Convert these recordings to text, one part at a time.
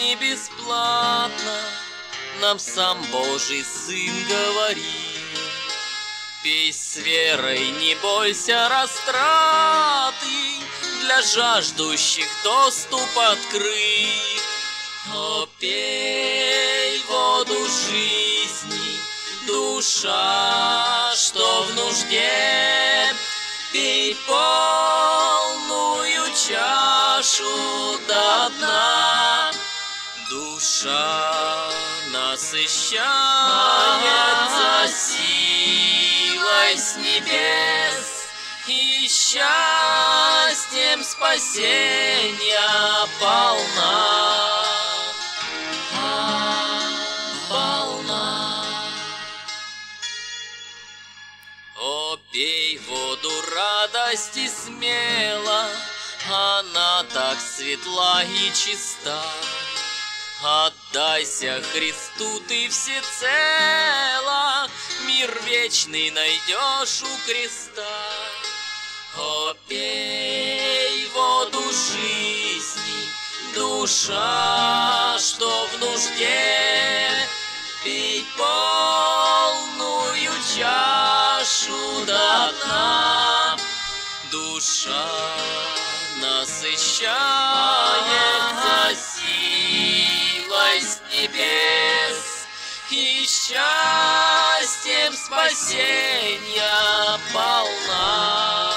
жизни бесплатно Нам сам Божий Сын говорит. Пей с верой, не бойся растраты, Для жаждущих доступ открыт. О, пей воду жизни, душа, что в нужде, Пей полную чашу. Душа насыщается силой с небес И счастьем спасения полна. полна. О, пей воду радости смело, Она так светла и чиста. Отдайся Христу ты всецело, Мир вечный найдешь у креста. О, пей воду жизни, душа, что в нужде, Пей полную чашу до дна. Душа насыщается счастьем спасения полна.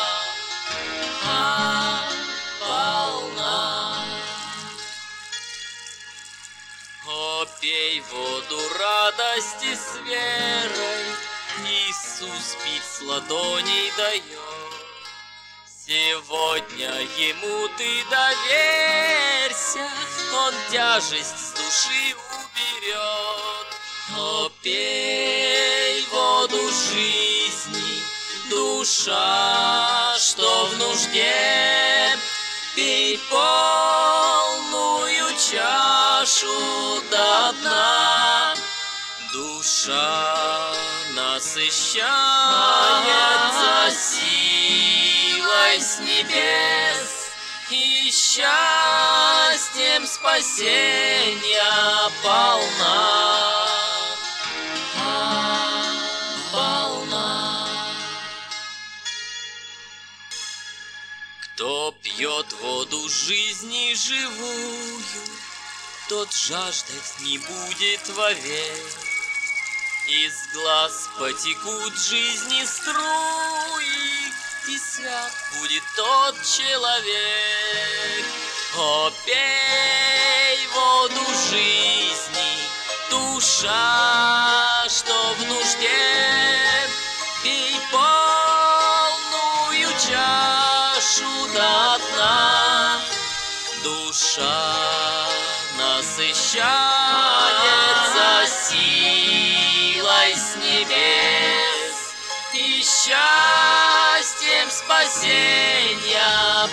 А, полна. О, пей воду радости с верой, Иисус пить с ладоней дает. Сегодня Ему ты доверься, Он тяжесть с души пей воду жизни, душа, что в нужде, Пей полную чашу до дна. Душа насыщается силой с небес И счастьем спасения полна. Кто пьет воду жизни живую, Тот жаждать не будет вовек. Из глаз потекут жизни струи, И свят будет тот человек. О, пей воду жизни, душа, что в нужде, Пей полную чашу до дна. Душа насыщается силой с небес И счастьем спасения